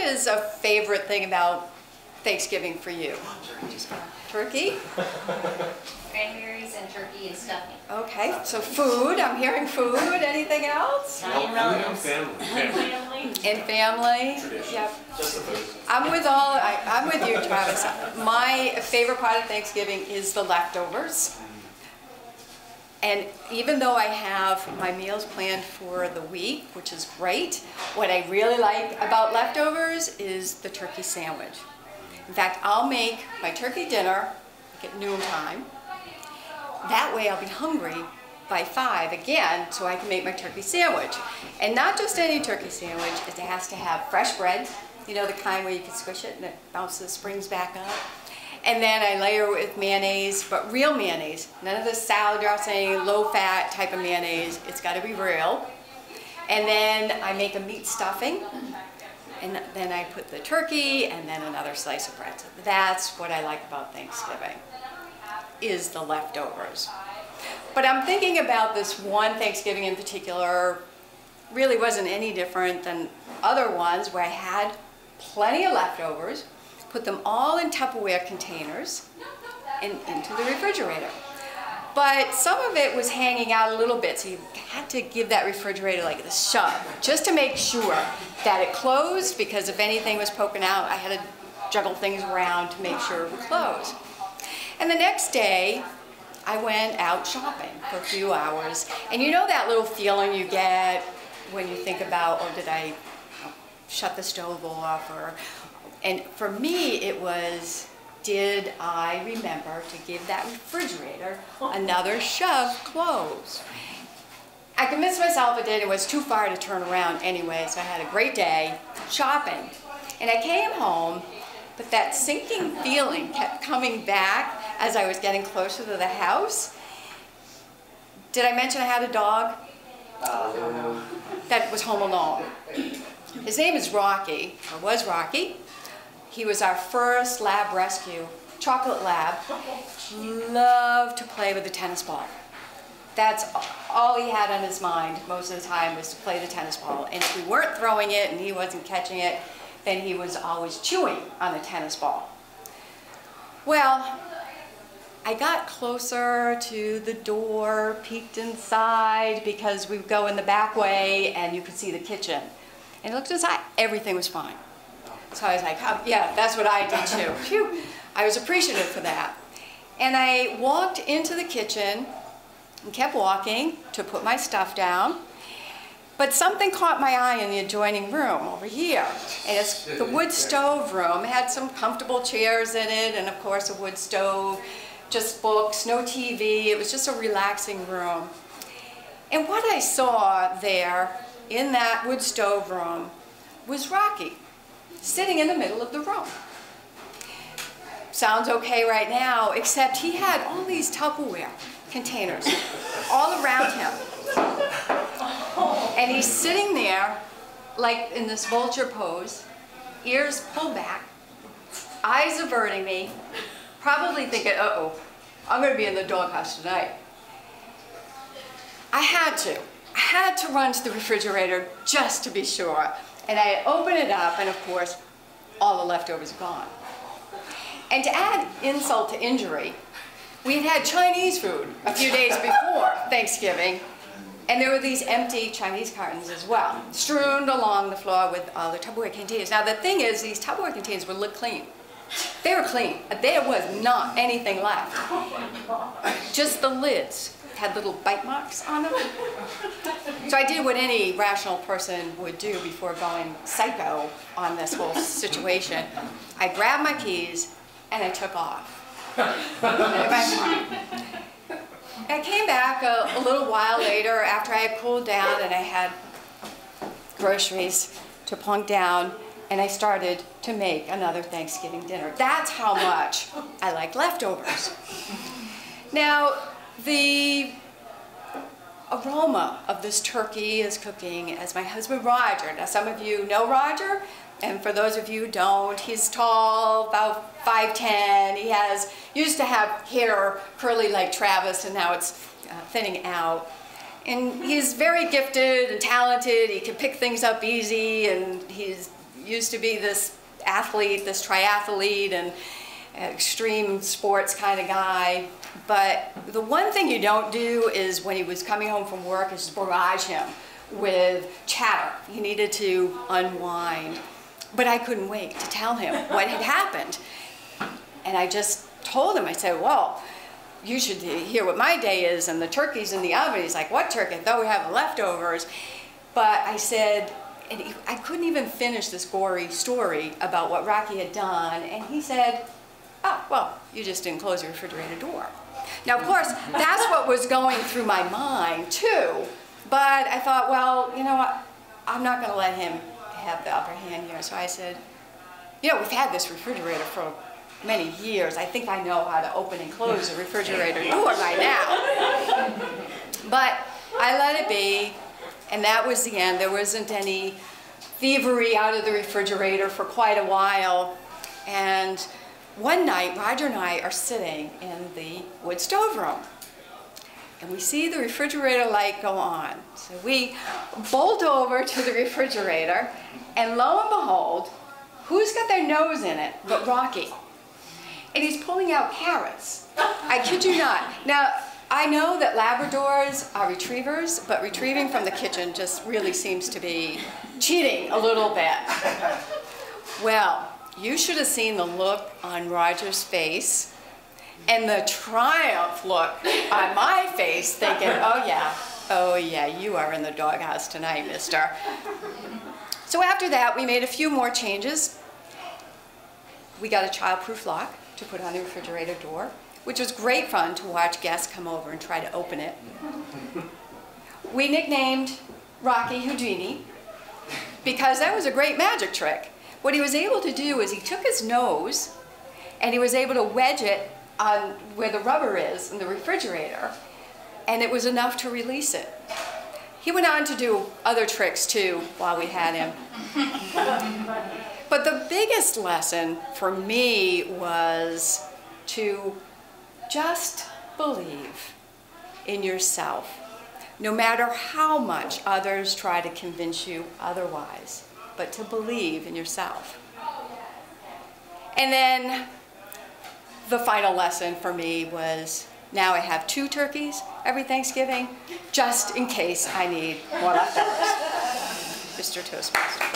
is a favorite thing about Thanksgiving for you? Turkey? Cranberries and turkey and stuffing. Okay, so food, I'm hearing food, anything else? Italian Food relatives. family. family. Family. And family? Tradition. Yep. Just the food. I'm with all, I, I'm with you, Travis. My favorite part of Thanksgiving is the leftovers. And even though I have my meals planned for the week, which is great, what I really like about leftovers is the turkey sandwich. In fact, I'll make my turkey dinner at noontime. That way I'll be hungry by five again, so I can make my turkey sandwich. And not just any turkey sandwich, it has to have fresh bread, you know, the kind where you can squish it and it bounces, springs back up. And then I layer it with mayonnaise, but real mayonnaise. None of the salad dressing, low-fat type of mayonnaise. It's got to be real. And then I make a meat stuffing, and then I put the turkey, and then another slice of bread. So that's what I like about Thanksgiving, is the leftovers. But I'm thinking about this one Thanksgiving in particular, really wasn't any different than other ones where I had plenty of leftovers, put them all in Tupperware containers and into the refrigerator. But some of it was hanging out a little bit, so you had to give that refrigerator like a shove, just to make sure that it closed, because if anything was poking out, I had to juggle things around to make sure it would close. And the next day, I went out shopping for a few hours. And you know that little feeling you get when you think about, oh, did I shut the stove off? Or, and for me, it was, did I remember to give that refrigerator another shove close? I convinced myself I did. It was too far to turn around anyway, so I had a great day shopping. And I came home, but that sinking feeling kept coming back as I was getting closer to the house. Did I mention I had a dog? Uh, that was home alone. His name is Rocky, or was Rocky. He was our first lab rescue, chocolate lab. Loved to play with the tennis ball. That's all he had on his mind most of the time was to play the tennis ball. And if we weren't throwing it and he wasn't catching it, then he was always chewing on the tennis ball. Well, I got closer to the door, peeked inside because we would go in the back way and you could see the kitchen. And I looked inside, everything was fine. So I was like, oh, yeah, that's what I did too. Phew. I was appreciative for that. And I walked into the kitchen and kept walking to put my stuff down. But something caught my eye in the adjoining room over here. And it's the wood stove room. It had some comfortable chairs in it and of course a wood stove, just books, no TV. It was just a relaxing room. And what I saw there in that wood stove room was Rocky sitting in the middle of the room. Sounds okay right now, except he had all these Tupperware containers all around him. And he's sitting there, like in this vulture pose, ears pulled back, eyes averting me, probably thinking, uh-oh, I'm gonna be in the doghouse tonight. I had to. I had to run to the refrigerator just to be sure. And I open it up, and of course, all the leftovers are gone. And to add insult to injury, we had had Chinese food a few days before Thanksgiving, and there were these empty Chinese cartons as well, strewn along the floor with all the Tupperware containers. Now the thing is, these Tupperware containers were looked clean. They were clean. There was not anything left. Just the lids had little bite marks on them. So I did what any rational person would do before going psycho on this whole situation. I grabbed my keys and I took off. I came back a, a little while later after I had cooled down and I had groceries to plunk down and I started to make another Thanksgiving dinner. That's how much I like leftovers. Now, the aroma of this turkey is cooking as my husband Roger. Now, some of you know Roger, and for those of you who don't, he's tall, about 5'10". He has, used to have hair curly like Travis, and now it's uh, thinning out. And he's very gifted and talented. He can pick things up easy, and he's used to be this athlete, this triathlete, and extreme sports kind of guy. But the one thing you don't do is when he was coming home from work is barrage him with chatter. He needed to unwind. But I couldn't wait to tell him what had happened. And I just told him, I said, well, you should hear what my day is and the turkey's in the oven. He's like, what turkey? I thought we have leftovers. But I said, and I couldn't even finish this gory story about what Rocky had done. And he said, oh, well, you just didn't close your refrigerator door. Now, of course, that's what was going through my mind, too. But I thought, well, you know what? I'm not going to let him have the upper hand here. So I said, you know, we've had this refrigerator for many years. I think I know how to open and close a refrigerator door by now. But I let it be, and that was the end. There wasn't any thievery out of the refrigerator for quite a while. And one night, Roger and I are sitting in the wood stove room. And we see the refrigerator light go on. So we bolt over to the refrigerator, and lo and behold, who's got their nose in it but Rocky? And he's pulling out carrots. I kid you not. Now, I know that Labradors are retrievers, but retrieving from the kitchen just really seems to be cheating a little bit. Well, you should have seen the look on Roger's face and the triumph look on my face thinking, oh yeah, oh yeah, you are in the doghouse tonight, mister. So after that, we made a few more changes. We got a childproof lock to put on the refrigerator door, which was great fun to watch guests come over and try to open it. We nicknamed Rocky Houdini because that was a great magic trick. What he was able to do is he took his nose and he was able to wedge it on where the rubber is in the refrigerator, and it was enough to release it. He went on to do other tricks too while we had him. but the biggest lesson for me was to just believe in yourself, no matter how much others try to convince you otherwise, but to believe in yourself. And then the final lesson for me was now I have two turkeys every Thanksgiving, just in case I need more leftovers. Mr. Toastmaster.